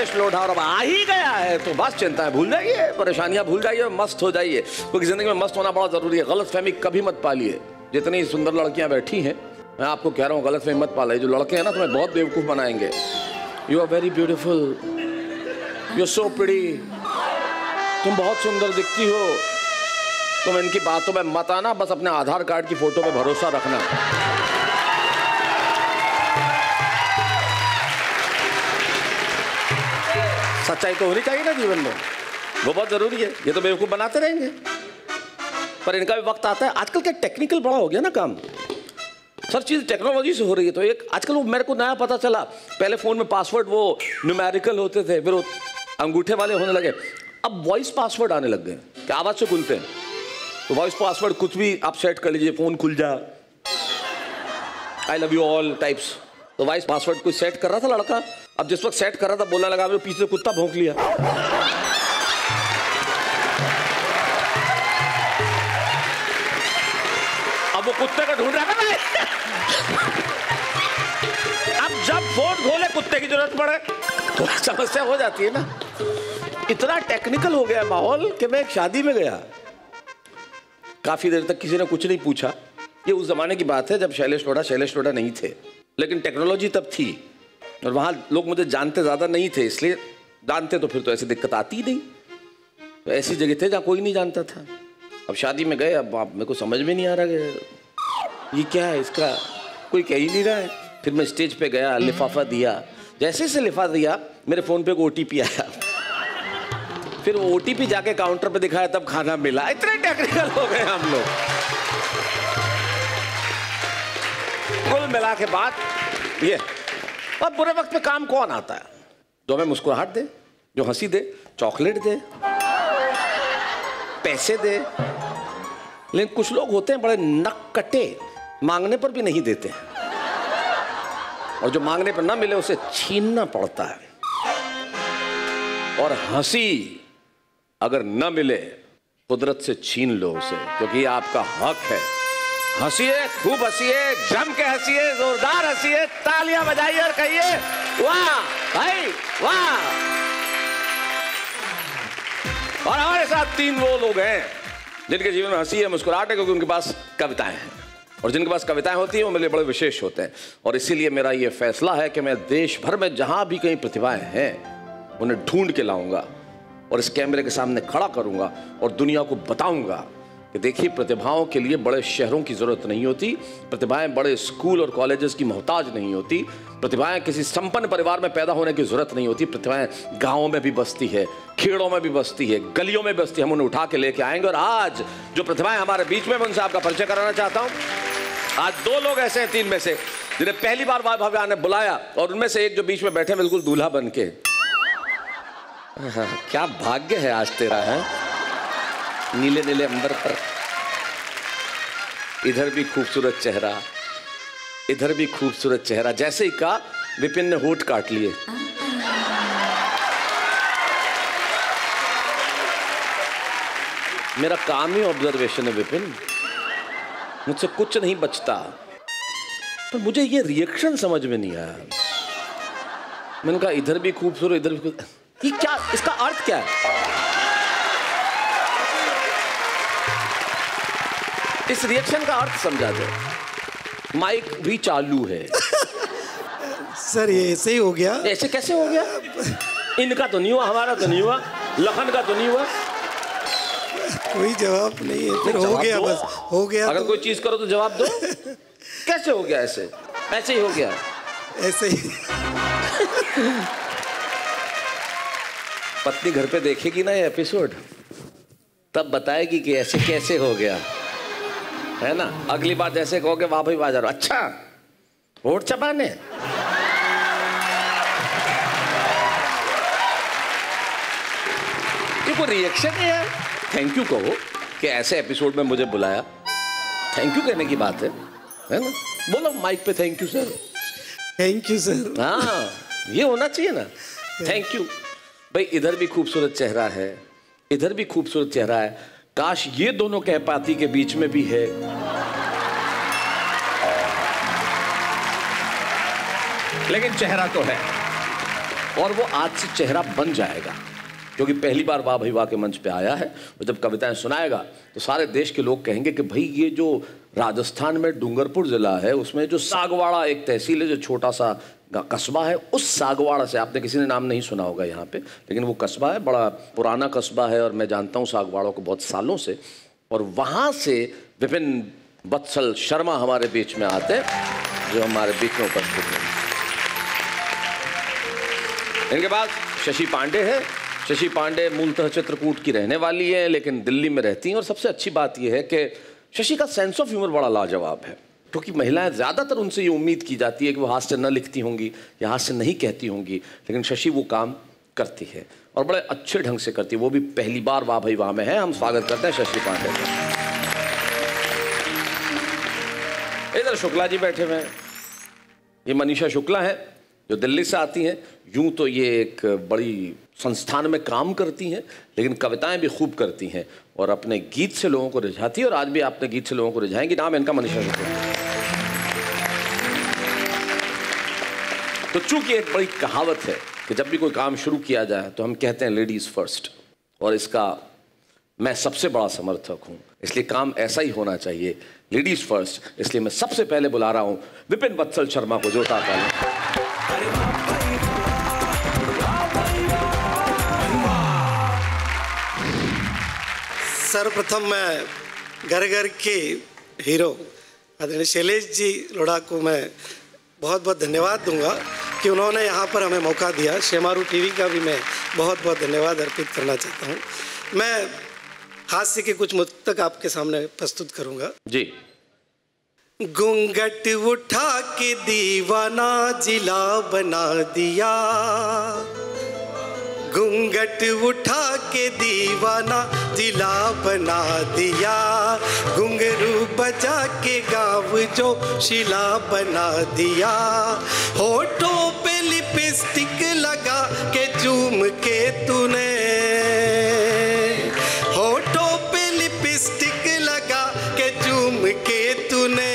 और अब आ ही गया है तो बस चिंता है, भूल जाइए, परेशानियाँ भूल जाइए, मस्त हो जाइए। क्योंकि ज़िंदगी में मस्त होना बहुत ज़रूरी है। गलत फहमी कभी मत पालिए। जितनी सुंदर लड़कियाँ बैठी हैं, मैं आपको कह रहा हूँ गलत फहमी मत पालिए। जो लड़के हैं ना, तुम्हें बहुत बेवकूफ़ बनाएँगे। You are very beautiful you so pretty तुम बहुत सुंदर दिखती हो। तुम इनकी बातों में मत आना, बस अपने आधार कार्ड की फ़ोटो पे भरोसा रखना। सच्चाई तो होनी चाहिए ना जीवन में। वो बहुत ज़रूरी है। ये तो बेवकूफ़ बनाते रहेंगे। पर इनका भी वक्त आता है। आजकल क्या टेक्निकल बड़ा हो गया ना काम। सर, चीज़ टेक्नोलॉजी से हो रही है तो एक आजकल वो मेरे को नया पता चला। पहले फ़ोन में पासवर्ड वो न्यूमेरिकल होते थे, फिर वो अंगूठे वाले होने लगे। अब वॉइस पासवर्ड आने लग गए क्या आवाज़ से खुलते हैं? तो वॉइस पासवर्ड कुछ भी आप सेट कर लीजिए फ़ोन खुल जा। I love you all types तो वॉइस पासवर्ड कोई सेट कर रहा था लड़का? अब जिस वक्त सेट कर रहा था, बोलने लगा मैं पीछे कुत्ता भोंक लिया। अब वो कुत्ते को ढूंढ रहा था अब जब फ़ोन खोले, कुत्ते की ज़रूरत पड़े तो समस्या हो जाती है ना। इतना टेक्निकल हो गया माहौल कि मैं एक शादी में गया। काफ़ी देर तक किसी ने कुछ नहीं पूछा। ये उस जमाने की बात है, जब शैलेश लोढ़ा शैलेश लोढ़ा नहीं थे। लेकिन टेक्नोलॉजी तब थी। और वहाँ लोग मुझे जानते ज़्यादा नहीं थे, इसलिए जानते तो फिर तो ऐसी दिक्कत आती ही नहीं। तो ऐसी जगह थे जहाँ कोई नहीं जानता था। अब शादी में गए, अब आप मेरे को समझ में नहीं आ रहा कि ये क्या है इसका? कोई कह ही नहीं रहा है। फिर मैं स्टेज पे गया, लिफाफा दिया। जैसे से लिफाफा दिया, मेरे फ़ोन पे एक ओटीपी आया। फिर वो ओ जाके काउंटर पे दिखाया, तब खाना मिला। इतने टेक्निकल हो गए हम लोग। कुल मिला के बात ये अब बुरे वक्त में काम कौन आता है? जो हमें मुस्कुराहट दे, जो हँसी दे, चॉकलेट दे, पैसे दे। लेकिन कुछ लोग होते हैं बड़े नक कटे मांगने पर भी नहीं देते। और जो मांगने पर ना मिले, उसे छीनना पड़ता है। और हँसी अगर न मिले, कुदरत से छीन लो उसे, क्योंकि ये आपका हक है। हंसिए, खूब हंसिए, जम के हंसिए, जोरदार हंसिए, तालियाँ बजाइए और कहिए, वाह, भाई, वाह। और हमारे साथ तीन वो लोग हैं, जिनके जीवन में हँसी है, मुस्कुराहट है, क्योंकि उनके पास कविताएँ हैं। और जिनके पास कविताएँ होती हैं, वो मेरे लिए बड़े विशेष होते हैं। और इसीलिए मेरा ये फैसला है कि मैं देश भर में जहाँ भी कहीं प्रतिभाएँ हैं, उन्हें ढूंढ के लाऊँगा और इस कैमरे के सामने खड़ा करूँगा और दुनिया को बताऊँगा। कि देखिए, प्रतिभाओं के लिए बड़े शहरों की ज़रूरत नहीं होती, प्रतिभाएँ बड़े स्कूल और कॉलेजेस की मोहताज नहीं होती, प्रतिभाएँ किसी संपन्न परिवार में पैदा होने की ज़रूरत नहीं होती, प्रतिभाएँ गाँवों में भी बसती है, खेड़ों में भी बसती है, गलियों में बसती है, हम उन्हें उठा के लेके आएँगे और आज जो प्रतिभाएँ हमारे बीच में उनसे आपका परिचय कराना चाहता हूँ। आज दो लोग ऐसे हैं तीन में से, जिन्हें पहली बार वाय भव्या ने बुलाया और उनमें से एक जो बीच में बैठे, बिल्कुल दूल्हा बन के। क्या भाग्य है आज तेरा, है? नीले नीले अंबर पर। इधर भी खूबसूरत चेहरा, इधर भी खूबसूरत चेहरा, जैसे ही कहा विपिन ने होठ काट लिए। मेरा काम ही ऑब्जर्वेशन है विपिन। मुझसे कुछ नहीं बचता। पर मुझे ये रिएक्शन समझ में नहीं आया। मैंने कहा, इधर भी खूबसूरत, इधर भी ये क्या, इसका अर्थ क्या है? इस रिएक्शन का अर्थ समझा दे। माइक भी चालू है। सर ये ऐसे ही हो गया। ऐसे कैसे हो गया? इनका तो नहीं हुआ हमारा तो नहीं हुआ लखन का तो नहीं हुआ। कोई जवाब नहीं है फिर हो गया बस हो गया अगर तो। कोई चीज़ करो तो जवाब दो। कैसे हो गया ऐसे? ऐसे ही हो गया। ऐसे ही। पत्नी घर पे देखेगी ना ये एपिसोड तब बताएगी कि ऐसे कैसे हो गया। है ना? अगली बार जैसे कहोगे वाह भाई बाज़ार अच्छा वोट चबाने ये कोई रिएक्शन है। यार थैंक यू कहो कि ऐसे एपिसोड में मुझे बुलाया। थैंक यू कहने की बात है है ना? बोलो माइक पे thank you sir thank you sir हाँ ये होना चाहिए ना। थैंक यू भाई इधर भी खूबसूरत चेहरा है इधर भी खूबसूरत चेहरा है। काश ये दोनों कह पाती के बीच में भी है। लेकिन चेहरा तो है। और वो आज से चेहरा बन जाएगा, क्योंकि पहली बार वाह भाई वाह के मंच पे आया है, और जब कविताएँ सुनाएगा तो सारे देश के लोग कहेंगे कि भाई ये जो राजस्थान में डूंगरपुर जिला है, उसमें जो सागवाड़ा एक तहसील है, जो छोटा सा कस्बा है, उस सागवाड़ा से, आपने किसी ने नाम नहीं सुना होगा यहाँ पे, लेकिन वो कस्बा है, बड़ा पुराना कस्बा है, और मैं जानता हूँ सागवाड़ों को बहुत सालों से, और वहाँ से विपिन बत्सल शर्मा हमारे बीच में आते हैं, जो हमारे बीच में उपस्थित हैं। इनके बाद शशि पांडे है। शशि पांडे मूलतः चित्रकूट की रहने वाली है, लेकिन दिल्ली में रहती हैं, और सबसे अच्छी बात यह है कि शशि का सेंस ऑफ़ ह्यूमर बड़ा लाजवाब है। क्योंकि महिलाएँ ज़्यादातर उनसे ये उम्मीद की जाती है कि वो हास्य न लिखती होंगी या हास्य नहीं कहती होंगी, लेकिन शशि वो काम करती है और बड़े अच्छे ढंग से करती है। वो भी पहली बार वाह भाई वाह में है। हम स्वागत करते हैं शशि पांडे का। इधर शुक्ला जी बैठे हुए हैं। ये मनीषा शुक्ला है, जो दिल्ली से आती हैं। यूँ तो ये एक बड़ी संस्थान में काम करती हैं, लेकिन कविताएँ भी खूब करती हैं और अपने गीत से लोगों को रिझाती है और आज भी आपने गीत से लोगों को रिझाएँगी नाम इनका मनीषा शुक्ला। तो चूँकि एक बड़ी कहावत है कि जब भी कोई काम शुरू किया जाए तो हम कहते हैं लेडीज़ फ़र्स्ट और इसका मैं सबसे बड़ा समर्थक हूँ। इसलिए काम ऐसा ही होना चाहिए। लेडीज़ फ़र्स्ट इसलिए मैं सबसे पहले बुला रहा हूँ विपिन बत्सल शर्मा को जोता पहले सर्वप्रथम मैं घर घर के हीरो शैलेश जी लोढ़ा को मैं बहुत बहुत धन्यवाद दूँगा। कि उन्होंने यहाँ पर हमें मौका दिया। शेमारू टीवी का भी मैं बहुत बहुत धन्यवाद अर्पित करना चाहता हूँ। मैं हास्य के कुछ मुक्तक आपके सामने प्रस्तुत करूँगा। जी। घूंघट उठा के दीवाना जिला बना दिया। घूंघट उठा के दीवाना जिला बना दिया। घुंगरू बजा के गाँव जो शिला बना दिया। होठों पे लिपस्टिक लगा के चूम के तूने। होठों पे लिपस्टिक लगा के चूम के तूने।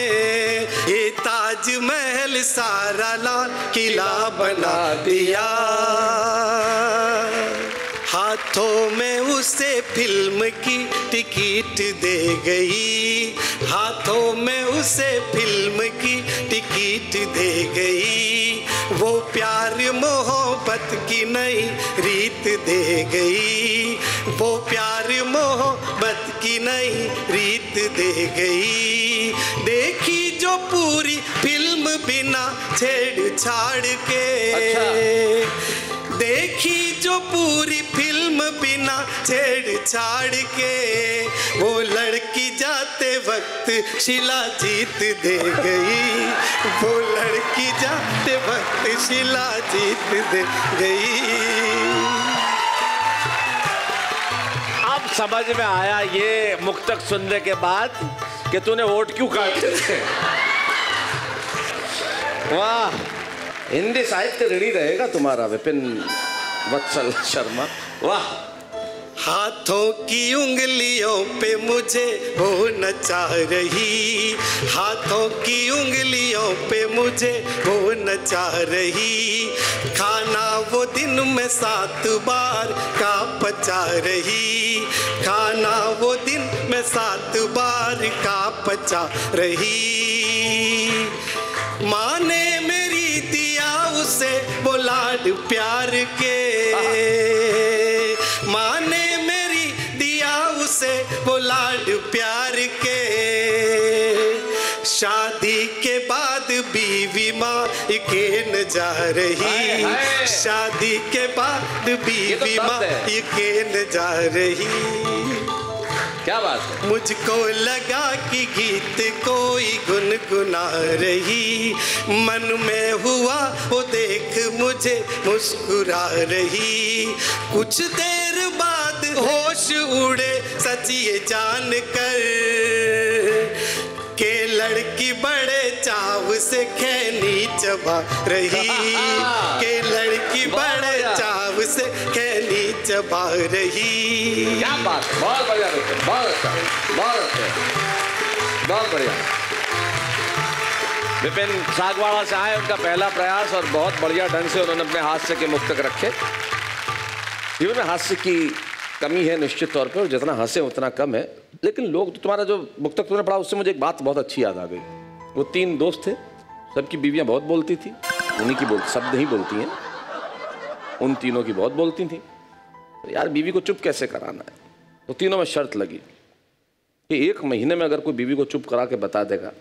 ये ताजमहल सारा लाल किला बना दिया। हाथों में उसे फ़िल्म की टिकट दे गई। हाथों में उसे फ़िल्म की टिकट दे गई। वो प्यार मोहब्बत की नई रीत दे गई। वो प्यार मोहब्बत की नई रीत दे गई। देखी जो पूरी फ़िल्म बिना छेड़छाड़ के। देखी जो पूरी फ़िल्म बिना छेड़छाड़ के, वो लड़की जाते वक्त शिला जीत दे गई। वो लड़की जाते वक्त शिला जीत दे गई। अब समझ में आया ये मुक्तक सुनने के बाद कि तूने वोट क्यों काटे थे? वाह। हिंदी साहित्य ऋणी रहेगा तुम्हारा विपिन वत्सल शर्मा। वाह। हाथों की उंगलियों पे मुझे वो नचा रही। हाथों की उंगलियों पे मुझे वो नचा रही। खाना वो दिन में सात बार का पचा रही। खाना वो दिन में सात बार का पचा रही। माँ ने उसे वो लाड प्यार के। माने मेरी दिया उसे वो लाड प्यार के। शादी के बाद बीवी माँ के न जा रही। शादी के बाद बीवी तो माँ दर्द के न जा रही। क्या बात है? मुझको लगा कि गीत कोई गुनगुना रही। मन में हुआ वो देख मुझे मुस्कुरा रही। कुछ देर बाद होश उड़े सच ये जान कर के लड़की बड़े चाव से खैनी चबा रही। के लड़की बड़े चाव चबा रही क्या बात बहुत बढ़िया दोस्तों बहुत अच्छा बहुत अच्छा। बहुत बढ़िया। विपिन सागवाड़ा से आए, उनका पहला प्रयास और बहुत बढ़िया ढंग से उन्होंने अपने हास्य के मुक्तक रखे। जीवन में हास्य की कमी है निश्चित तौर पर जितना हंसे उतना कम है। लेकिन लोग तो तुम्हारा जो मुक्तक तुमने पढ़ा, उससे मुझे एक बात बहुत अच्छी याद आ गई। वो तीन दोस्त थे, सबकी बीवियाँ बहुत बोलती थी, उन्हीं की बोल, शब्द ही बोलती हैं। उन तीनों की बहुत बोलती थी। यार बीवी को चुप कैसे कराना है? तो तीनों में शर्त लगी कि एक महीने में अगर कोई बीवी को चुप करा के बता देगा,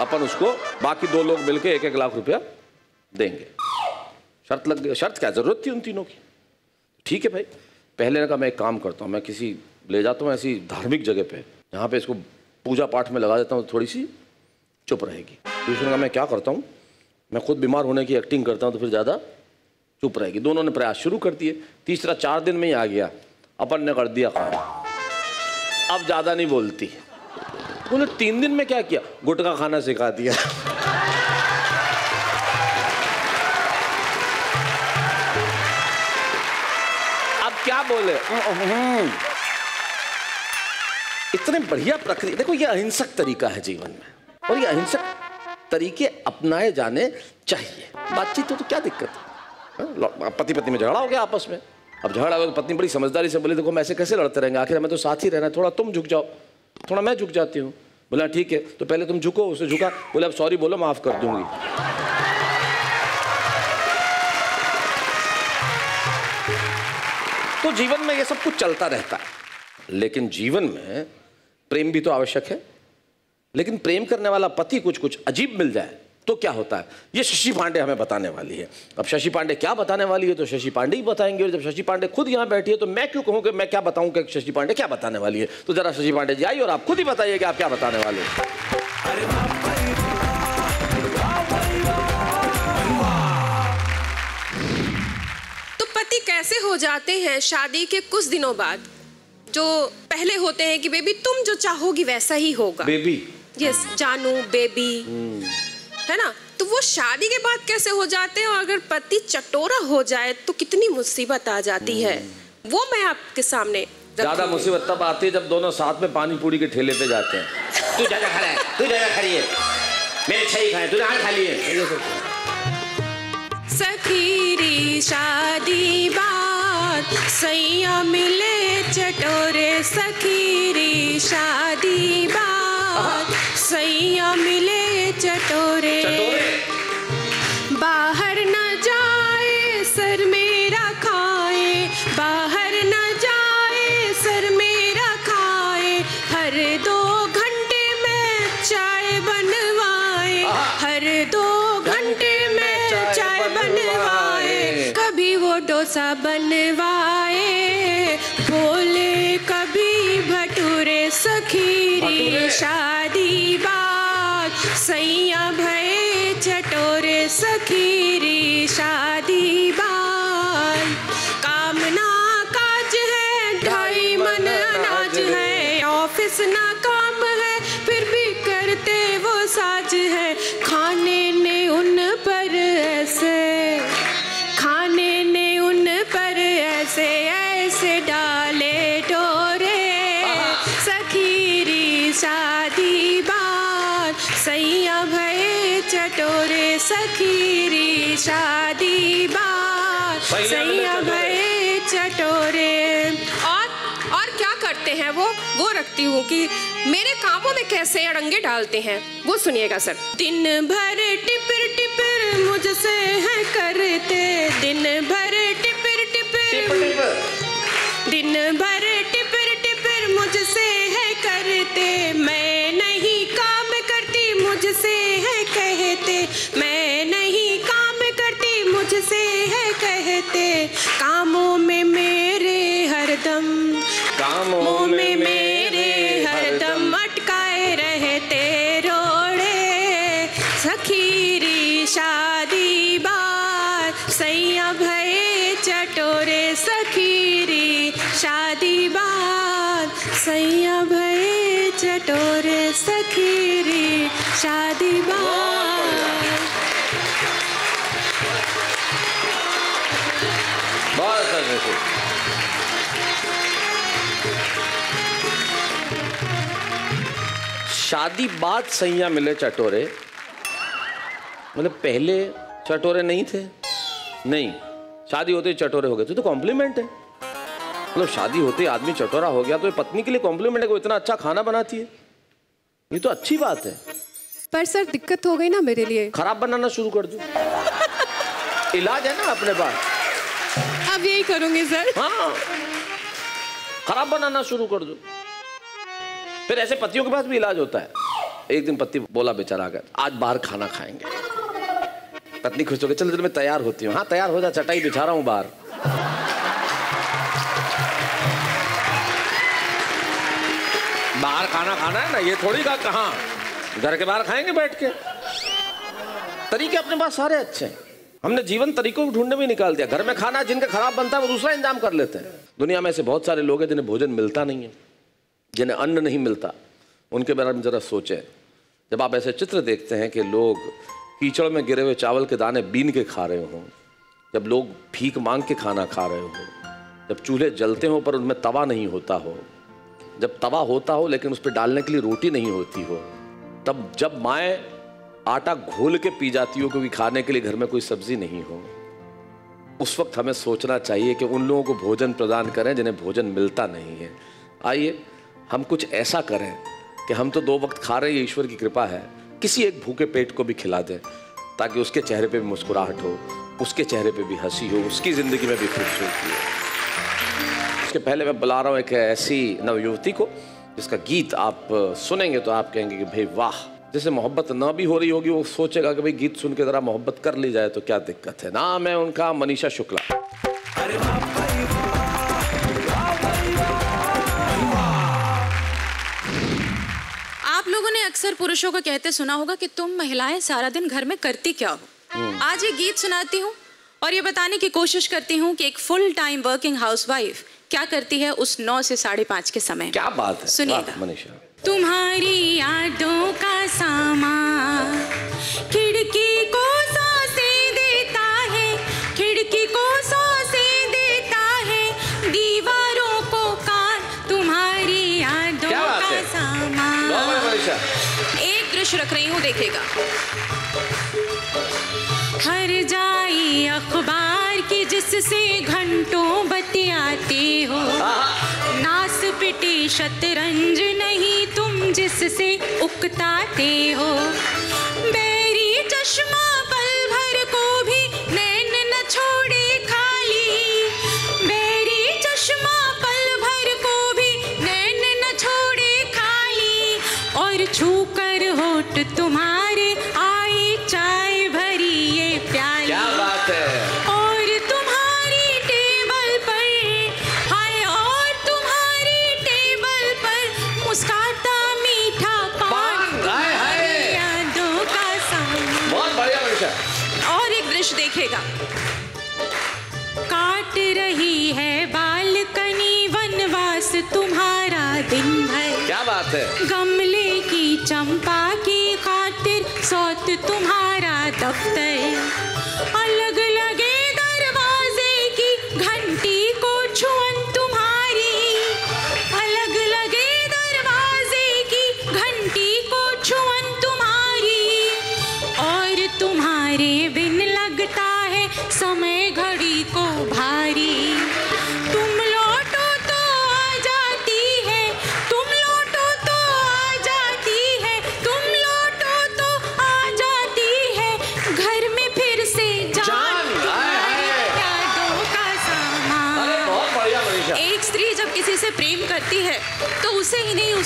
अपन उसको बाकी दो लोग मिलके एक एक लाख रुपया देंगे। शर्त लग गई। शर्त क्या? ज़रूरत थी उन तीनों की। ठीक है भाई, पहले ने कहा मैं एक काम करता हूँ, मैं किसी ले जाता हूँ ऐसी धार्मिक जगह पे जहाँ पे इसको पूजा पाठ में लगा देता हूँ थोड़ी सी चुप रहेगी। दूसरे का मैं क्या करता हूँ? मैं खुद बीमार होने की एक्टिंग करता हूँ तो फिर ज़्यादा चुप रहेगी। दोनों ने प्रयास शुरू कर दिए। तीसरा चार दिन में ही आ गया। अपन ने कर दिया काम। अब ज़्यादा नहीं बोलती। बोले तीन दिन में क्या किया? गुटखा खाना सिखा दिया। अब क्या बोले? इतने बढ़िया प्रक्रिया देखो ये अहिंसक तरीका है जीवन में। और ये अहिंसक तरीके अपनाए जाने चाहिए। बातचीत हो तो क्या दिक्कत हाँ, पति पत्नी में झगड़ा हो गया आपस में। अब झगड़ा हो गया तो पत्नी बड़ी समझदारी से बोली, देखो, हम ऐसे कैसे लड़ते रहेंगे? आखिर हमें तो साथ ही रहना है, थोड़ा तुम झुक जाओ। थोड़ा मैं झुक जाती हूँ। बोला, ठीक है तो पहले तुम झुको, उसे झुका। बोले, अब सॉरी बोलो माफ़ कर दूँगी। तो जीवन में ये सब कुछ चलता रहता है। लेकिन जीवन में प्रेम भी तो आवश्यक है। लेकिन प्रेम करने वाला पति कुछ कुछ अजीब मिल जाए। तो क्या होता है? ये शशि पांडे हमें बताने वाली है। अब शशि पांडे क्या बताने वाली है? तो शशि पांडे ही बताएँगे। और जब शशि पांडे खुद यहाँ बैठी है तो मैं क्यों कहूँ कि मैं क्या बताऊँ कि शशि पांडे क्या बताने वाली है? तो जरा शशि पांडे जी आइए और आप खुद ही बताइए कि आप क्या बताने वाले हैं। तो पति कैसे हो जाते हैं शादी के कुछ दिनों बाद? जो पहले होते हैं कि बेबी तुम जो चाहोगी वैसा ही होगा। बेबी। यस जानू बेबी। है ना? तो वो शादी के बाद कैसे हो जाते हैं? और अगर पति चटोरा हो जाए तो कितनी मुसीबत आ जाती है? वो मैं आपके सामने ज़्यादा मुसीबत तब आती है जब दोनों साथ में पानी पूरी के ठेले पे जाते हैं। तू ज़्यादा खा रहा है तू ज़्यादा खा रही है मेरे छह खाए खा लिए। सखीरी शादी बात सैया मिले चटोरे। सखीरी शादी बात सैया मिले चटोरे। बाहर न जाए सर मेरा खाए। बाहर न जाए सर मेरा खाए। हर दो घंटे में चाय बनवाए। हर दो घंटे में चाय बनवाए। कभी वो डोसा बनवाए। बोले कभी भटूरे सखीरी बात सैया भय चटोर सखीरी शादी बाल। कामना काज है ढाई मन अनाज है। ऑफ़िस ना काम वो हूँ कि मेरे कामों में कैसे अड़ंगे डालते हैं। वो सुनिएगा सर। दिन भर टिपिर टिपिर मुझसे है करते। दिन भर टिपिर टिपिर दिन भर टिपिर टिपिर मुझसे है करते। मैं नहीं काम करती मुझसे है कहते। मैं नहीं काम करती मुझसे है कहते। कामों में मेरे हरदम कामों में मेरे शादी बाद सैया मिले चटोरे। मतलब पहले चटोरे नहीं थे? नहीं। शादी होते ही चटोरे हो गए थे तो कॉम्प्लीमेंट है। मतलब शादी होते आदमी चटोरा हो गया तो ये पत्नी के लिए कॉम्प्लीमेंट है वो इतना अच्छा खाना बनाती है। ये तो अच्छी बात है। पर सर दिक्कत हो गई ना मेरे लिए। खराब बनाना शुरू कर दो। इलाज है ना अपने पास? अब यही करूँगी सर। हाँ। खराब बनाना शुरू कर दो। फिर ऐसे पतियों के पास भी इलाज होता है। एक दिन पति बोला, बेचारा, अगर आज बाहर खाना खाएँगे। पत्नी खुश हो गई चल चल मैं तैयार होती हूँ। हाँ तैयार हो जा, चटाई बिछा रहा हूँ बाहर। बाहर खाना खाना है ना, ये थोड़ी का कहाँ? घर के बाहर खाएँगे बैठ के? तरीके अपने पास सारे अच्छे हैं। हमने जीवन तरीकों को ढूँढने में निकाल दिया। घर में खाना जिनका खराब बनता है, वो दूसरा इंतज़ाम कर लेते हैं। दुनिया में ऐसे बहुत सारे लोग हैं जिन्हें भोजन मिलता नहीं है। जिन्हें अन्न नहीं मिलता, उनके बारे में जरा सोचें। जब आप ऐसे चित्र देखते हैं कि लोग कीचड़ में गिरे हुए चावल के दाने बीन के खा रहे हों, जब लोग भीख मांग के खाना खा रहे हो, जब चूल्हे जलते हों पर उनमें तवा नहीं होता हो, जब तवा होता हो लेकिन उस पर डालने के लिए रोटी नहीं होती हो, तब जब माएँ आटा घोल के पी जाती हो क्योंकि खाने के लिए घर में कोई सब्ज़ी नहीं हो, उस वक्त हमें सोचना चाहिए कि उन लोगों को भोजन प्रदान करें जिन्हें भोजन मिलता नहीं है। आइए हम कुछ ऐसा करें कि हम तो दो वक्त खा रहे हैं ईश्वर की कृपा है। किसी एक भूखे पेट को भी खिला दें, ताकि उसके चेहरे पे भी मुस्कुराहट हो, उसके चेहरे पे भी हँसी हो, उसकी ज़िंदगी में भी खूबसूरती हो। उसके पहले मैं बुला रहा हूँ एक ऐसी नवयुवती को, जिसका गीत आप सुनेंगे तो आप कहेंगे कि भाई वाह, जैसे मोहब्बत ना भी हो रही होगी, वो सोचेगा कि भाई गीत सुन के ज़रा मोहब्बत कर ली जाए तो क्या दिक्कत है। नाम है उनका मनीषा शुक्ला। आप अक्सर पुरुषों को कहते सुना होगा कि तुम महिलाएँ सारा दिन घर में करती क्या हो? आज ये गीत सुनाती हूँ और ये बताने की कोशिश करती हूँ कि एक फुल टाइम वर्किंग हाउसवाइफ क्या करती है उस नौ से साढ़े पाँच के समय क्या बात है। सुनिएगा। मनीषा। तुम्हारी यादों का सामान खिड़की को साँसें दृश्य रख रही हूँ, देखेगा। हर जाई अखबार की जिससे घंटों बतियाते हो। नास पिटी शतरंज नहीं तुम जिससे उकताते हो। बैरी चश्मा पल भर को भी नैन न छोड़े कर तुम्हारे आई चाय भरी ये प्याली। क्या बात है। और तुम्हारी टेबल पर हाय और तुम्हारी टेबल पर मुस्काता मीठा पान यादों का बहुत बढ़िया और एक दृश्य देखेगा। काट रही है बालकनी वनवास तुम्हारा दिन भर। क्या बात है। तुम्हारा दफ्तर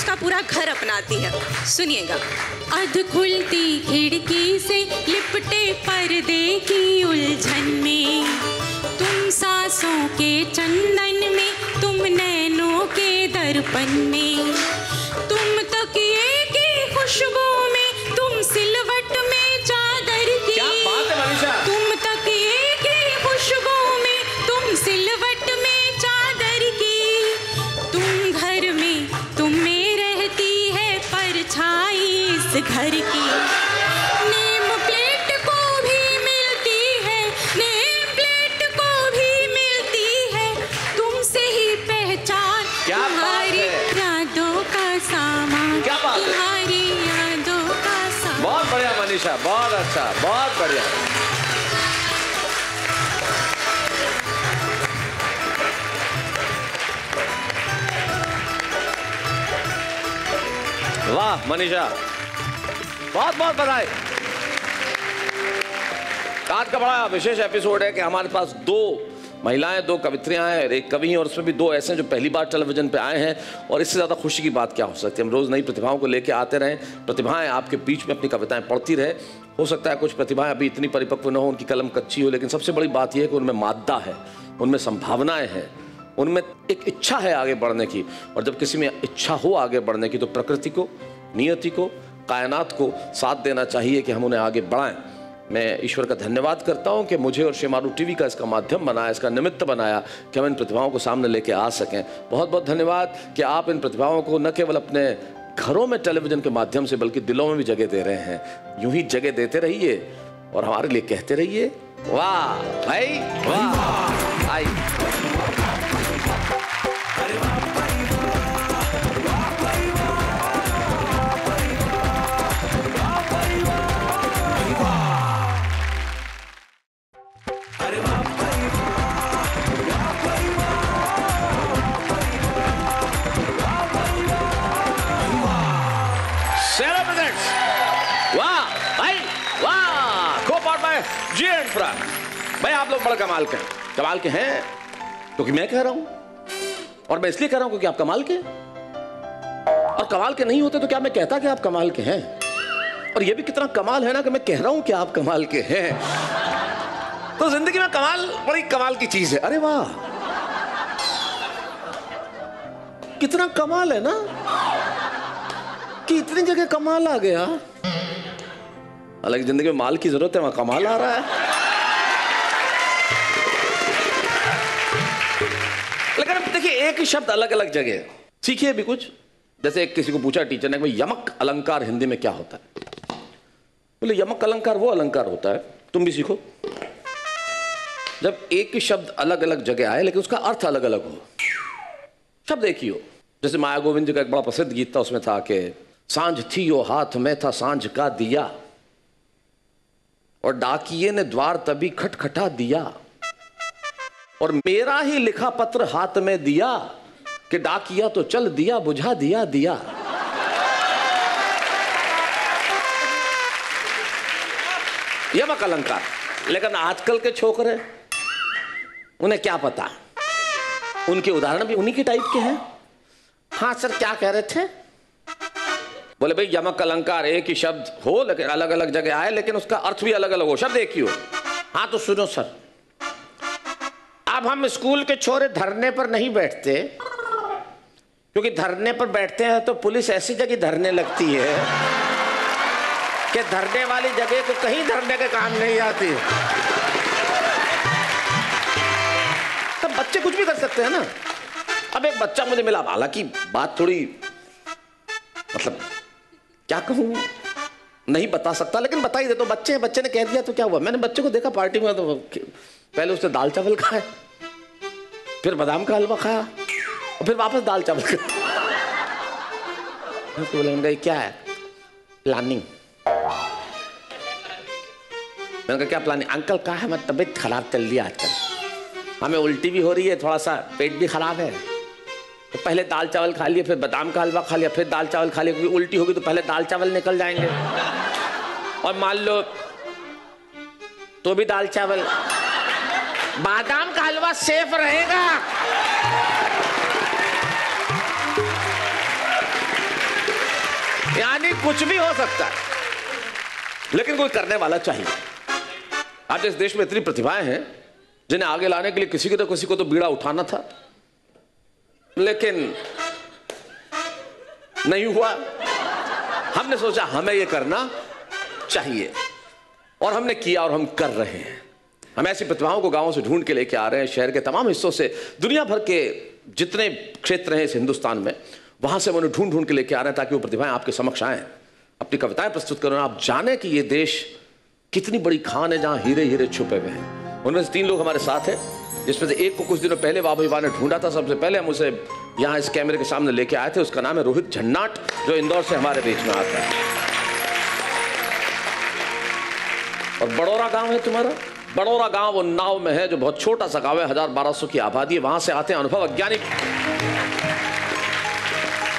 उसका पूरा घर अपनाती है। सुनिएगा। अध खुलती खिड़की से लिपटे पर्दे की उलझन में, तुम सासों के चंदन में, तुम नैनों के दर्पण में, तुम तकिए की खुशबू में भर की। नेम प्लेट को भी मिलती है नेम प्लेट को भी मिलती है। तुमसे ही पहचान तुम्हारी यादों का सामान तुम्हारी यादों का सामान। बहुत बढ़िया मनीषा बहुत अच्छा बहुत बढ़िया। वाह मनीषा। बहुत बहुत बधाई। आज का बड़ा विशेष एपिसोड है कि हमारे पास दो महिलाएँ, दो कवित्रियाँ हैं, एक कवि हैं और उसमें भी दो ऐसे हैं जो पहली बार टेलीविज़न पे आए हैं और इससे ज़्यादा खुशी की बात क्या हो सकती है? हम रोज़ नई प्रतिभाओं को लेके आते रहें, प्रतिभाएँ आपके बीच में अपनी कविताएँ पढ़ती रहे। हो सकता है कुछ प्रतिभाएँ अभी इतनी परिपक्व न हो, उनकी कलम कच्ची हो, लेकिन सबसे बड़ी बात यह है कि उनमें मादा है, उनमें संभावनाएँ हैं, उनमें एक इच्छा है आगे बढ़ने की। और जब किसी में इच्छा हो आगे बढ़ने की तो प्रकृति को, नियति को कायनात को साथ देना चाहिए कि हम उन्हें आगे बढ़ाएँ। मैं ईश्वर का धन्यवाद करता हूँ कि मुझे और शेमारू टीवी का इसका माध्यम बनाया, इसका निमित्त बनाया कि हम इन प्रतिभाओं को सामने लेके आ सकें। बहुत बहुत धन्यवाद कि आप इन प्रतिभाओं को न केवल अपने घरों में टेलीविज़न के माध्यम से, बल्कि दिलों में भी जगह दे रहे हैं। यूँ ही जगह देते रहिए और हमारे लिए कहते रहिए, वाह भाई वाह भाई आप कमाल के कमाल के हैं, क्योंकि मैं कह रहा हूँ। और मैं इसलिए कह रहा हूँ क्योंकि आप कमाल के और कमाल के नहीं होते तो क्या मैं कहता कि आप कमाल के हैं? और ये भी कितना कमाल है ना कि मैं कह रहा हूँ कि आप कमाल के हैं। तो ज़िंदगी में कमाल बड़ी कमाल की चीज़ है। अरे वाह! कितना कमाल है ना कि इतनी जगह कमाल आ गया। हालाँकि ज़िंदगी में माल की ज़रूरत है, वहाँ कमाल आ रहा है। एक ही शब्द अलग अलग जगह। सीखिए भी कुछ। जैसे एक किसी को पूछा टीचर ने यमक अलंकार हिंदी में क्या होता है? बोले, यमक अलंकार वो अलंकार होता है, तुम भी सीखो। जब एक ही शब्द अलग अलग जगह आए, लेकिन उसका अर्थ अलग अलग हो। शब्द एक ही हो जैसे माया गोविंद जी का एक बड़ा प्रसिद्ध गीत था, उसमें था कि साँझ थी वो हाथ, में था साँझ का दिया। और डाकिए ने द्वार तभी खटखटा दिया। और मेरा ही लिखा पत्र हाथ में दिया कि डाकिया तो चल दिया, बुझा दिया दिया। यमक अलंकार। लेकिन आजकल के छोकरे उन्हें क्या पता? उनके उदाहरण भी उन्हीं के टाइप के हैं। हाँ सर, क्या कह रहे थे? बोले, भाई, यमक अलंकार एक ही शब्द हो, लेकिन अलग अलग जगह आए, लेकिन उसका अर्थ भी अलग अलग हो। शब्द एक ही हो। हाँ तो सुनो, सर। अब हम स्कूल के छोरे धरने पर नहीं बैठते। क्योंकि धरने पर बैठते हैं तो पुलिस ऐसी जगह धरने लगती है कि धरने वाली जगह को कहीं धरने के काम नहीं आती। तब बच्चे कुछ भी कर सकते हैं ना। अब एक बच्चा मुझे मिला हालाँकि बात थोड़ी मतलब क्या कहूँ? नहीं बता सकता, लेकिन बता ही दे तो बच्चे हैं, बच्चे ने कह दिया तो क्या हुआ? मैंने बच्चे को देखा, पार्टी में तो पहले उसने दाल चावल खाए। फिर बादाम का हलवा खाया और फिर वापस दाल चावल खाया तो बोले क्या है? प्लानिंग मैंने कहा, क्या प्लानिंग अंकल कहा है? मैं तबीयत खराब चल रही है आजकल। हमें उल्टी भी हो रही है थोड़ा सा पेट भी खराब है। तो पहले दाल चावल खा लिए, फिर बादाम का हलवा खा लिया, फिर दाल चावल खा लिया, क्योंकि उल्टी होगी तो पहले दाल चावल निकल जाएँगे। और मान लो तो भी दाल चावल बादाम का हलवा सेफ़ रहेगा। यानी कुछ भी हो सकता है। लेकिन कोई करने वाला चाहिए। आज इस देश में इतनी प्रतिभाएँ हैं, जिन्हें आगे लाने के लिए किसी को तो किसी को तो बीड़ा उठाना था। लेकिन नहीं हुआ। हमने सोचा हमें यह करना चाहिए। और हमने किया और हम कर रहे हैं। हम ऐसी प्रतिभाओं को गाँवों से ढूंढ के लेके आ रहे हैं, शहर के तमाम हिस्सों से। दुनिया भर के जितने क्षेत्र हैं इस हिंदुस्तान में, वहाँ से हम उन्हें ढूंढ ढूंढ के लेके आ रहे हैं ताकि वो प्रतिभाएँ आपके समक्ष आए। अपनी कविताएँ प्रस्तुत करें आप जाने कि ये देश कितनी बड़ी खान है जहाँ हीरे हीरे छुपे हुए हैं। उनमें से तीन लोग हमारे साथ हैं, जिसमें से एक को कुछ दिनों पहले वाह ने ढूंढा था। सबसे पहले हम उसे यहाँ इस कैमरे के सामने लेके आए थे, उसका नाम है रोहित झन्नाट, जो इंदौर से हमारे बीच में आता है। और बड़ौरा गाँव है तुम्हारा? बड़ौरा गाँव वो नाव में है जो बहुत छोटा सा गाँव है, हज़ार बारह सौ की आबादी वहाँ से आते हैं अनुभव वैज्ञानिक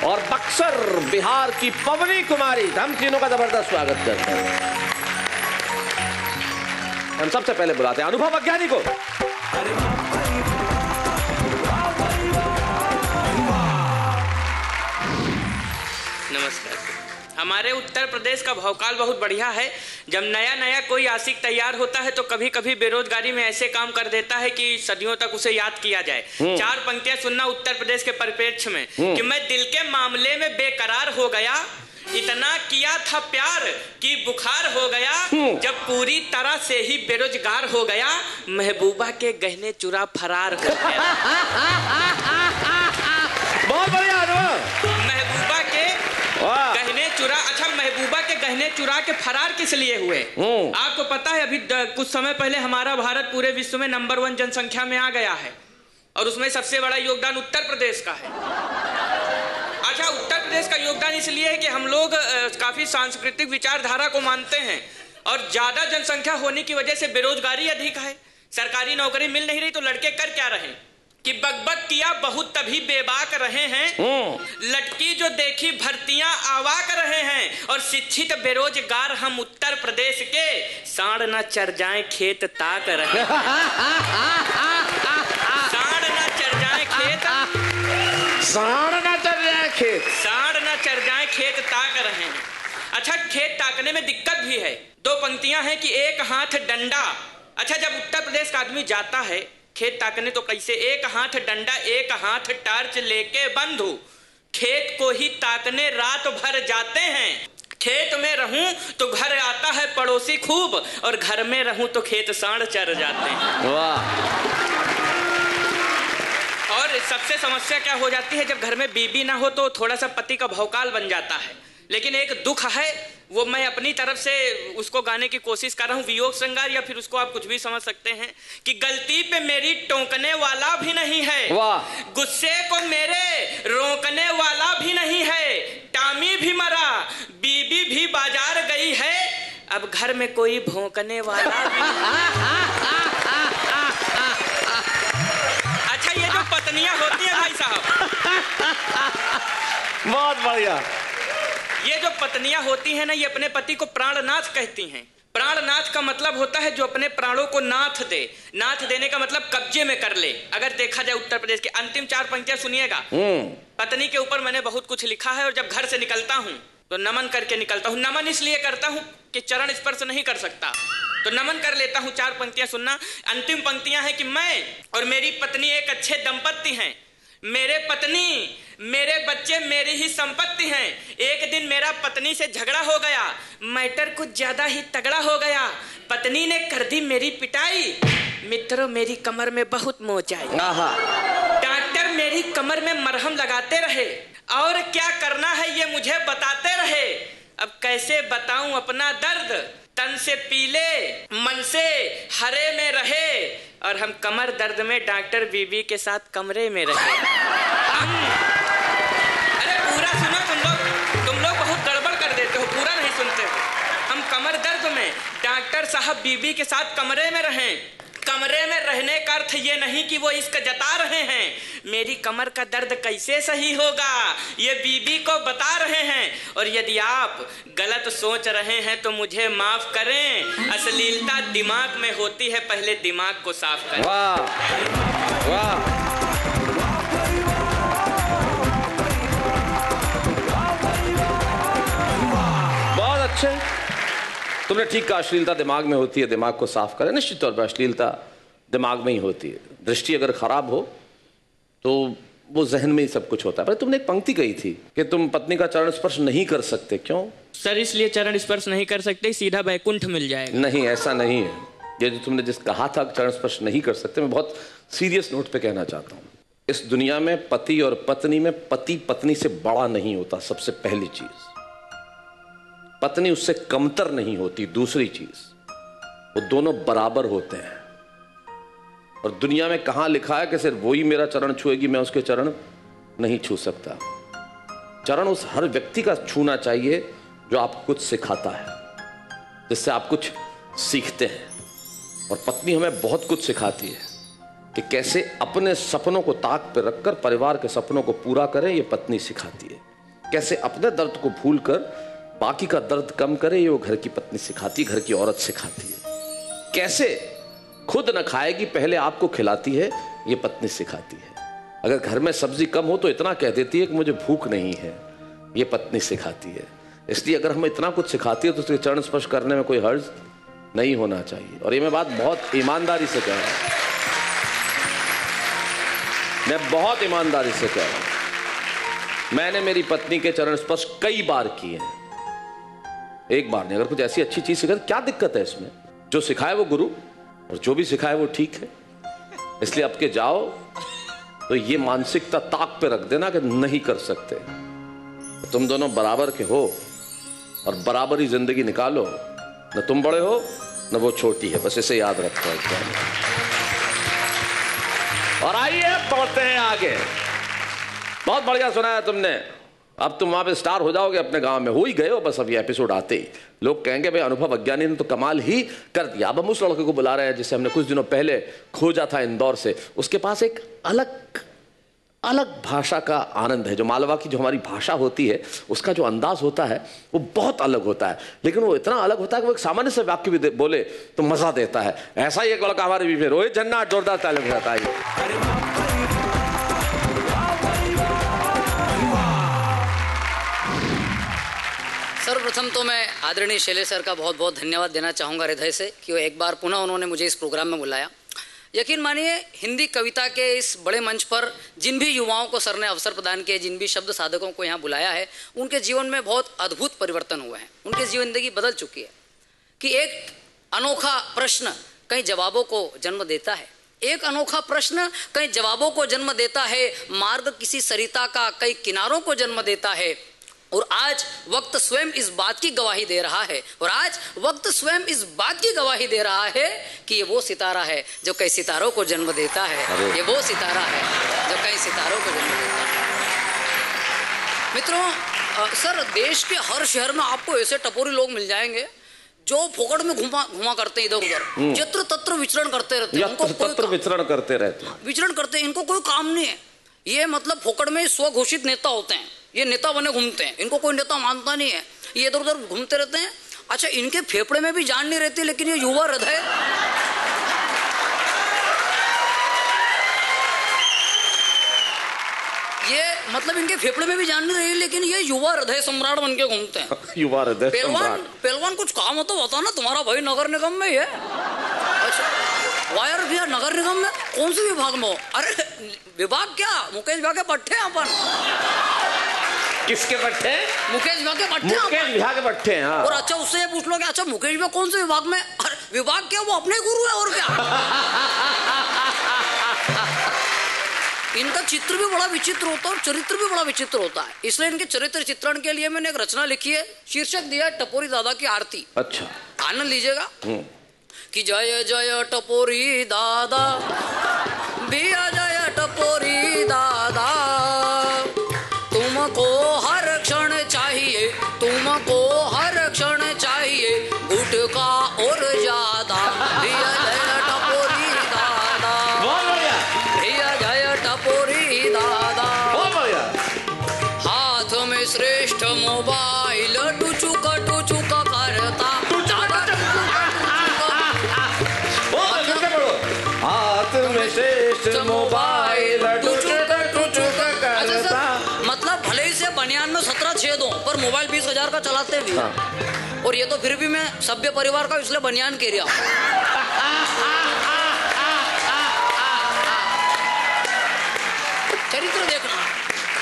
और बक्सर बिहार की पवनी कुमारी, हम तीनों का ज़बरदस्त स्वागत करते हैं। हम सबसे पहले बुलाते हैं अनुभव वैज्ञानिक को। नमस्कार। हमारे उत्तर प्रदेश का भौकाल बहुत बढ़िया है। जब नया नया कोई आशिक तैयार होता है तो कभी कभी बेरोजगारी में ऐसे काम कर देता है कि सदियों तक उसे याद किया जाए। चार पंक्तियाँ सुनना उत्तर प्रदेश के परिप्रेक्ष्य में कि मैं दिल के मामले में बेकरार हो गया इतना किया था प्यार कि बुखार हो गया जब पूरी तरह से ही बेरोजगार हो गया महबूबा के गहने चुरा फरार हो गया गहने चुरा के फरार किस लिए हुए। आपको पता है अभी कुछ समय पहले हमारा भारत पूरे विश्व में नंबर वन जनसंख्या में आ गया है। और उसमें सबसे बड़ा योगदान उत्तर प्रदेश का है। अच्छा उत्तर प्रदेश का योगदान इसलिए है कि हम लोग काफ़ी सांस्कृतिक विचारधारा को मानते हैं। और ज़्यादा जनसंख्या होने की वजह से बेरोजगारी अधिक है। सरकारी नौकरी मिल नहीं रही तो लड़के कर क्या रहे? कि बकबक किया बहुत तभी बेबाक रहे हैं। लटकी जो देखी भर्तियाँ आवाक रहे हैं और शिक्षित बेरोजगार हम उत्तर प्रदेश के साढ़ न चर जाए खेत ताक रहे। साढ़ न चर जाए खेत। साढ़ ना चल जाए खेत। साढ़ न चर जाए खेत ताक रहे हैं। अच्छा खेत ताकने में दिक्कत भी है। दो पंक्तियाँ हैं कि एक हाथ डंडा। अच्छा जब उत्तर प्रदेश का आदमी जाता है खेत ताकने तो कैसे एक हाथ डंडा एक हाथ टार्च लेके बंधु। खेत को ही ताकने रात भर जाते हैं। खेत में रहूँ तो घर आता है पड़ोसी खूब और घर में रहूँ तो खेत साढ़ चर जाते हैं। वाह। और सबसे समस्या क्या हो जाती है जब घर में बीबी ना हो तो थोड़ा सा पति का भौकाल बन जाता है। लेकिन एक दुख है वो मैं अपनी तरफ़ से उसको गाने की कोशिश कर रहा हूँ वियोग श्रृंगार या फिर उसको आप कुछ भी समझ सकते हैं कि गलती पे मेरी टोकने वाला भी नहीं है। वाह। गुस्से को मेरे रोकने वाला भी नहीं है। टामी भी मरा बीबी भी बाज़ार गई है। अब घर में कोई भोंकने वाला भी नहीं अच्छा ये जो पत्नियाँ होती हैं भाई साहब। बहुत बढ़िया। ये जो पत्नियाँ होती हैं ना ये अपने पति को प्राणनाथ कहती हैं। प्राणनाथ का मतलब होता है जो अपने प्राणों को नाथ दे। नाथ देने का मतलब कब्जे में कर ले। अगर देखा जाए उत्तर प्रदेश के अंतिम चार पंक्तियाँ सुनिएगा। पत्नी के ऊपर मैंने बहुत कुछ लिखा है और जब घर से निकलता हूँ तो नमन करके निकलता हूँ। नमन इसलिए करता हूँ कि चरण स्पर्श नहीं कर सकता। तो नमन कर लेता हूँ चार पंक्तियाँ सुनना। अंतिम पंक्तियाँ हैं कि मैं और मेरी पत्नी एक अच्छे दंपत्ति हैं। मेरे पत्नी मेरे बच्चे मेरी ही संपत्ति हैं। एक दिन मेरा पत्नी से झगड़ा हो गया। मैटर कुछ ज़्यादा ही तगड़ा हो गया। पत्नी ने कर दी मेरी पिटाई। मित्रों मेरी कमर में बहुत मोच आई। डॉक्टर मेरी कमर में मरहम लगाते रहे। और क्या करना है ये मुझे बताते रहे। अब कैसे बताऊँ अपना दर्द? तन से पीले मन से हरे में रहे। और हम कमर दर्द में डॉक्टर बीबी के साथ कमरे में रहे। हम अरे पूरा सुनो, तुम लोग तुम लोग बहुत गड़बड़ कर देते हो, पूरा नहीं सुनते हम कमर दर्द में डॉक्टर साहब बीबी के साथ कमरे में रहें। कमरे में रहने का अर्थ ये नहीं कि वो इसका जता रहे हैं। मेरी कमर का दर्द कैसे सही होगा? ये बीबी को बता रहे हैं। और यदि आप गलत सोच रहे हैं तो मुझे माफ़ करें। अश्लीलता दिमाग में होती है, पहले दिमाग को साफ़ करें। वाह वाह। तुमने ठीक कहा अश्लीलता दिमाग में होती है दिमाग को साफ़ करें। निश्चित तौर पर अश्लीलता दिमाग में ही होती है। दृष्टि अगर खराब हो तो वो जहन में ही सब कुछ होता है। पर तुमने एक पंक्ति कही थी कि तुम पत्नी का चरण स्पर्श नहीं कर सकते। क्यों? सर इसलिए चरण स्पर्श नहीं कर सकते सीधा बैकुंठ मिल जाएगा। नहीं ऐसा नहीं है। ये जो तुमने जिस कहा था चरण स्पर्श नहीं कर सकते मैं बहुत सीरियस नोट पे कहना चाहता हूँ। इस दुनिया में पति और पत्नी में पति पत्नी से बड़ा नहीं होता सबसे पहली चीज़। पत्नी उससे कमतर नहीं होती, दूसरी चीज़। वो दोनों बराबर होते हैं। और दुनिया में कहा लिखा है कि सिर्फ़ वही मेरा चरण छुएगी, मैं उसके चरण नहीं छू सकता। चरण उस हर व्यक्ति का छूना चाहिए जो आपको कुछ सिखाता है, जिससे आप कुछ सीखते हैं। और पत्नी हमें बहुत कुछ सिखाती है कि कैसे अपने सपनों को ताक पर रखकर परिवार के सपनों को पूरा करें, ये पत्नी सिखाती है। कैसे अपने दर्द को भूल कर बाकी का दर्द कम करे, ये वो घर की पत्नी सिखाती, घर की औरत सिखाती है। कैसे? खुद न खाएगी, पहले आपको खिलाती है, ये पत्नी सिखाती है। अगर घर में सब्ज़ी कम हो तो इतना कह देती है कि मुझे भूख नहीं है, ये पत्नी सिखाती है। इसलिए अगर हमें इतना कुछ सिखाती है तो उसके चरण स्पर्श करने में कोई हर्ज नहीं होना चाहिए। और ये मैं बात बहुत ईमानदारी से कह रहा हूँ। मैं बहुत ईमानदारी से कह रहा हूँ। मैंने मेरी पत्नी के चरण स्पर्श कई बार किए हैं। एक बार नहीं, अगर कुछ ऐसी अच्छी चीज़ सिखाए तो क्या दिक्कत है इसमें? जो सिखाए वो गुरु, और जो भी सिखाए वो ठीक है। इसलिए अब के जाओ तो ये मानसिकता ताक पे रख देना कि नहीं कर सकते। तुम दोनों बराबर के हो, और बराबरी ज़िंदगी निकालो। न तुम बड़े हो, न वो छोटी है। बस इसे याद रखो और आइए बढ़ते हैं आगे। बहुत बढ़िया सुनाया तुमने। अब तुम वहाँ पे स्टार हो जाओगे अपने गाँव में। हो ही गए हो, बस ये एपिसोड आते ही। लोग कहेंगे, भाई, अनुभव अज्ञानी ने तो कमाल ही कर दिया। अब हम उस लड़के को बुला रहे हैं जिसे हमने कुछ दिनों पहले खोजा था इंदौर से। उसके पास एक अलग अलग भाषा का आनंद है। जो मालवा की जो हमारी भाषा होती है, उसका जो अंदाज होता है, वो बहुत अलग होता है। लेकिन वो इतना अलग होता है कि वो एक सामान्य से वाक्य भी बोले तो मज़ा देता है। ऐसा ही एक लड़का हमारे बीच में रोहित झन्ना जोरदार टैलेंट रहता है सर्वप्रथम तो मैं आदरणीय शैलेश सर का बहुत बहुत धन्यवाद देना चाहूँगा हृदय से कि वो एक बार पुनः उन्होंने मुझे इस प्रोग्राम में बुलाया। यकीन मानिए, हिंदी कविता के इस बड़े मंच पर जिन भी युवाओं को सर ने अवसर प्रदान किए, जिन भी शब्द साधकों को यहाँ बुलाया है, उनके जीवन में बहुत अद्भुत परिवर्तन हुए हैं। उनकी जीवन ज़िंदगी बदल चुकी है कि एक अनोखा प्रश्न कई जवाबों को जन्म देता है। एक अनोखा प्रश्न कई जवाबों को जन्म देता है, मार्ग किसी सरिता का, कई किनारों को जन्म देता है। और आज वक्त स्वयं इस बात की गवाही दे रहा है। और आज वक्त स्वयं इस बात की गवाही दे रहा है कि ये वो सितारा है जो कई सितारों को जन्म देता है। ये वो सितारा है जो कई सितारों को जन्म देता है। मित्रों सर देश के हर शहर में आपको ऐसे टपोरी लोग मिल जाएँगे जो फोकट में घुमा घुमा करते हैं इधर उधर। जत्र तत्र विचरण करते रहते हैं। उनको तत्र विचरण करते रहते हैं। विचरण करते हैं। इनको कोई काम नहीं है। ये मतलब फोकड़ में स्वघोषित नेता होते हैं। ये नेता बने घूमते हैं। इनको कोई नेता मानता नहीं है। ये इधर उधर घूमते रहते हैं। अच्छा इनके फेफड़े में भी जान नहीं रहती लेकिन ये युवा हृदय ये मतलब इनके फेफड़े में भी जान नहीं रही लेकिन ये युवा हृदय सम्राट बन के घूमते हैं। युवा हृदय पहलवान पहलवान कुछ काम हो तो ना तुम्हारा भाई नगर निगम में ही है। वायर भैया नगर निगम में कौन से विभाग में हो? अरे विभाग क्या? मुकेश भैया के पट्टे हैं अपन किसके पट्टे मुकेश भैया के पट्टे मुकेश अपन। के पट्टे हैं हाँ। और अच्छा उससे ये पूछ लो कि अच्छा मुकेश भैया कौन से विभाग में? अरे विभाग क्या वो अपने गुरु है और क्या? इनका चित्र भी बड़ा विचित्र होता है और चरित्र भी बड़ा विचित्र होता है। इसलिए इनके चरित्र चित्रण के लिए मैंने एक रचना लिखी है। शीर्षक दिया है टपोरी दादा की आरती। अच्छा। आनंद लीजिएगा। कि जय जय टपोरी दादा। बिया जय टपोरी दादा। पर मोबाइल बीस हज़ार का चलाते भी हैं। और ये तो फिर भी मैं सभ्य परिवार का इसलिए बनियान कह रहा चरित्र देखना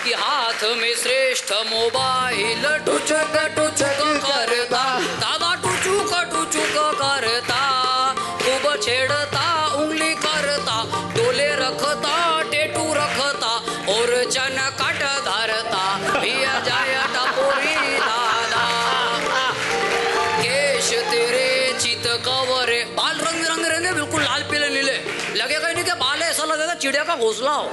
कि हाथ में श्रेष्ठ मोबाइल टुचक टुचक करता। दादा टुचुक टुचुक करता खूब छेड़ता। का घोसला हो।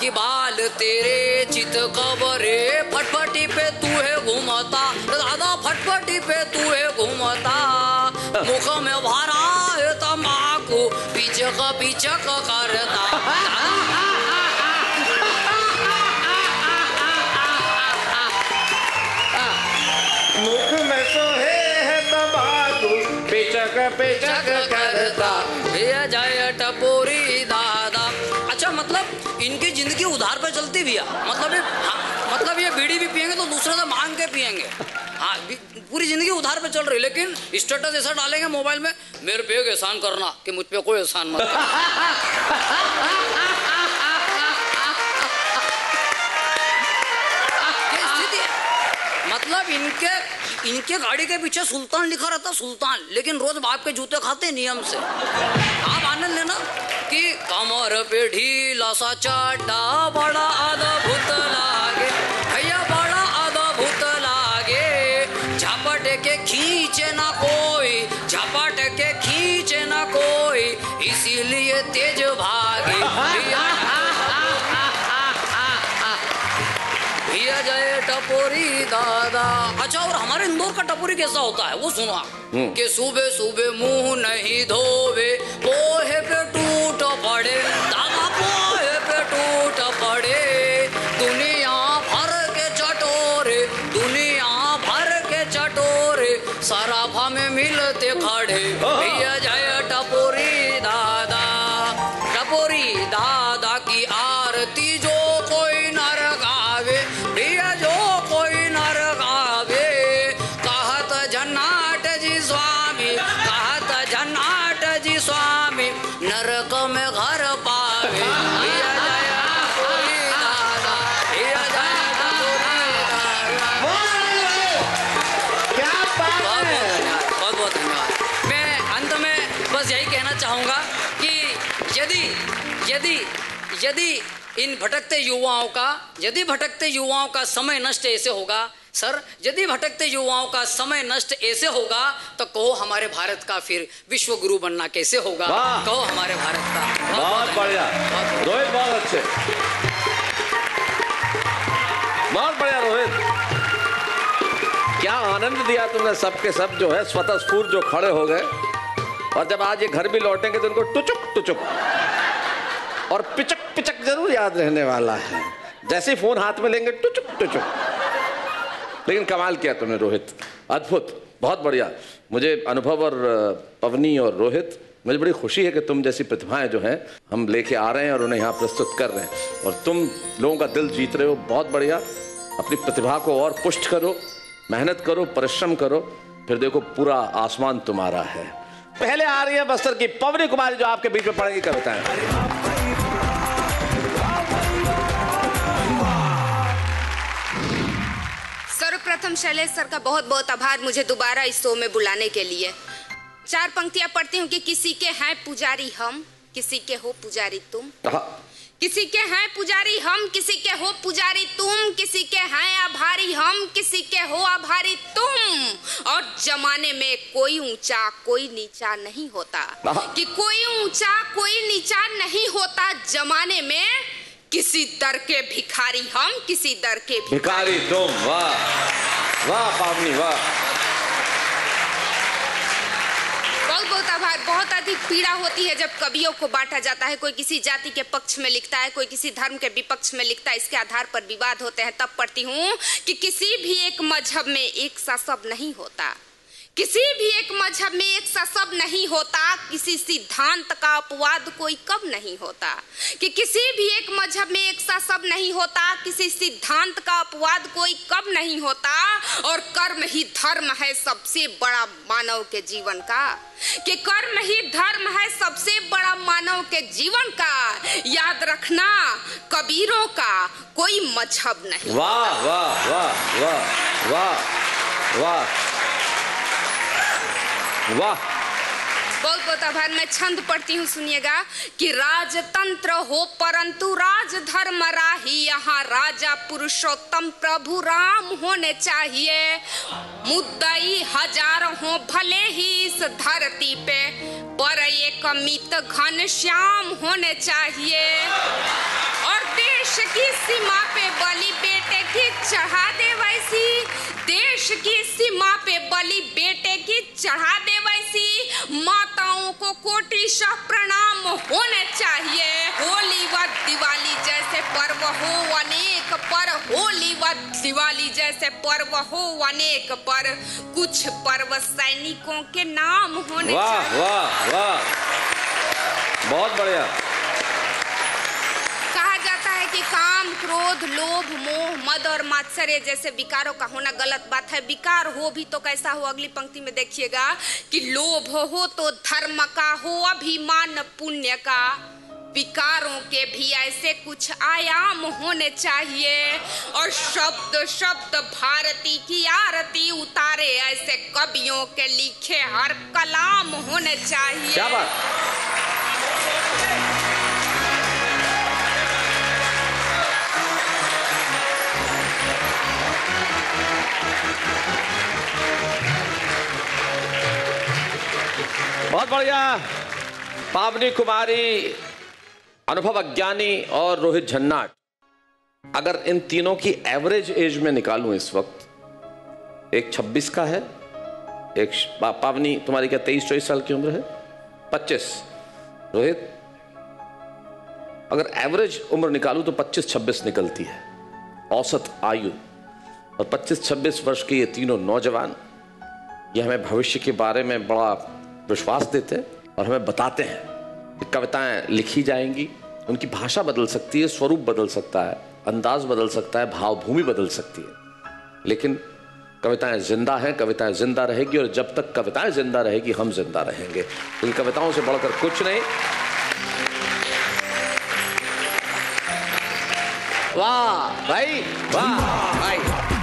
कि बाल तेरे चित कवरे फटफटी पे तू है घूमता। दादा फटफटी पे तू है घूमता। मुख में भरा है तम्बाकू पिचक पिचक करता। मुख में सोहे है तंबाकू पिचक पिचक करता। भैया मतलब ये हाँ, मतलब ये बीड़ी भी पियेंगे तो दूसरे से मांग के पियेंगे। हाँ पूरी ज़िंदगी उधार पे चल रही लेकिन स्टेटस ऐसा डालेंगे मोबाइल में मेरे पे एहसान करना कि मुझ पर कोई एहसान मत मतलब इनके इनके गाड़ी के पीछे सुल्तान लिखा रहता, सुल्तान। लेकिन रोज बाप के जूते खाते नियम से। आप आनंद लेना कि कमर पे ढीला सा चाटा बड़ा अद्भुत लागे टपोरी दादा। अच्छा और हमारे इंदौर का टपोरी कैसा होता है? वो सुना आप। कि सुबह सुबह मुँह नहीं धोवे पोहे पे टूट पड़े। बस यही कहना चाहूँगा कि यदि यदि यदि इन भटकते युवाओं का यदि भटकते युवाओं का समय नष्ट ऐसे होगा सर यदि भटकते युवाओं का समय नष्ट ऐसे होगा तो कहो हमारे भारत का फिर विश्व गुरु बनना कैसे होगा? कहो हमारे भारत का। बहुत- बढ़िया। रोहित बहुत अच्छे। बहुत बढ़िया रोहित। क्या आनंद दिया तुमने सबके सब जो है स्वतः स्फूर्त जो खड़े हो गए। और जब आज ये घर भी लौटेंगे तो इनको टुचुक टुचुक। और पिचक पिचक ज़रूर याद रहने वाला है। जैसे ही फ़ोन हाथ में लेंगे, टुचुक टुचुक। लेकिन कमाल किया तुमने, रोहित। अद्भुत, बहुत बढ़िया। मुझे अनुभव और पवनी और रोहित, मुझे बड़ी खुशी है कि तुम जैसी प्रतिभाएँ जो हैं, हम लेके आ रहे हैं और उन्हें यहाँ प्रस्तुत कर रहे हैं। और तुम लोगों का दिल जीत रहे हो, बहुत बढ़िया। अपनी प्रतिभा को और पुष्ट करो, मेहनत करो, परिश्रम करो, फिर देखो पूरा आसमान तुम्हारा है। पहले आ रही है बस्तर की पवनी कुमारी जो आपके बीच में पढ़ेगी है सर्वप्रथम शैलेश सर का बहुत बहुत आभार मुझे दोबारा इस शो में बुलाने के लिए। चार पंक्तियाँ पढ़ती हूँ कि किसी के हैं पुजारी हम किसी के हो पुजारी तुम। हाँ, किसी के हैं पुजारी हम किसी के हो पुजारी तुम किसी के हैं आभारी हम किसी के हो आभारी तुम। और जमाने में कोई ऊँचा कोई नीचा नहीं होता। हाँ। कि कोई ऊँचा कोई नीचा नहीं होता जमाने में किसी दर के भिखारी हम किसी दर के भिखारी। भिखारी तुम वाह वाह पावनी वाह। बहुत बहुत आभार। बहुत अधिक पीड़ा होती है जब कवियों को बांटा जाता है। कोई किसी जाति के पक्ष में लिखता है, कोई किसी धर्म के विपक्ष में लिखता है, इसके आधार पर विवाद होते हैं। तब पढ़ती हूँ कि किसी भी एक मज़हब में एक सा सब नहीं होता। किसी भी एक मज़हब में एक सा सब नहीं होता, किसी सिद्धांत का अपवाद कोई कब नहीं होता। कि किसी भी एक मज़हब में एक सा सब नहीं होता, किसी सिद्धांत का अपवाद कोई कब नहीं होता, और कर्म ही धर्म है सबसे बड़ा मानव के जीवन का। कि कर्म ही धर्म है सबसे बड़ा मानव के जीवन का, याद रखना, कबीरों का कोई मज़हब नहीं। वाह वाह वाह वाह वाह वाह। वाह। बहुत बहुत आभार। मैं छंद पढ़ती हूँ, सुनिएगा, कि राजतंत्र हो परंतु राजधर्म राही, यहाँ राजा पुरुषोत्तम प्रभु राम होने चाहिए। मुद्दई हज़ार हो भले ही इस धरती पे, पर एक मित घन श्याम होने चाहिए। और देश की सीमा पे बलि बेटे की चढ़ा दे वैसी। देश की सीमा पे बलि बेटे की चढ़ा दे वैसी। माताओं को कोटि शाह प्रणाम होने चाहिए। होली व दिवाली जैसे पर्व हो अनेक पर। होली व दिवाली जैसे पर्व हो अनेक पर। कुछ पर्व सैनिकों के नाम होने वाह वाह वाह। बहुत बढ़िया। कि काम, क्रोध, लोभ, मोह, मद और मात्सर्य जैसे विकारों का होना गलत बात है। विकार हो भी तो कैसा हो? अगली पंक्ति में देखिएगा कि लोभ हो तो धर्म का हो, अभिमान पुण्य का। विकारों के भी ऐसे कुछ आयाम होने चाहिए। और शब्द शब्द भारती की आरती उतारे, ऐसे कवियों के लिखे हर कलाम होने चाहिए। बहुत बढ़िया। पावनी कुमारी, अनुभव अज्ञानी और रोहित झन्नाट। अगर इन तीनों की एवरेज एज में निकालूं इस वक्त, एक 26 का है, एक पावनी तुम्हारी क्या तेईस चौबीस साल की उम्र है? 25 रोहित, अगर एवरेज उम्र निकालूं तो 25 26 निकलती है। औसत आयु। और 25 26 वर्ष के ये तीनों नौजवान ये हमें भविष्य के बारे में बड़ा विश्वास देते हैं और हमें बताते हैं कविताएँ लिखी जाएँगी, उनकी भाषा बदल सकती है, स्वरूप बदल सकता है, अंदाज बदल सकता है, भावभूमि बदल सकती है। लेकिन कविताएँ ज़िंदा हैं, कविताएँ ज़िंदा रहेगी और जब तक कविताएँ ज़िंदा रहेगी, हम ज़िंदा रहेंगे। इन कविताओं से बढ़कर कुछ नहीं। वाह, भाई वाह, भाई।